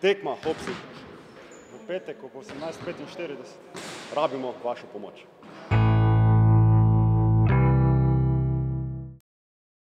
Tekma, hopsi. V petek ob 18.45 rabimo vašo pomoč.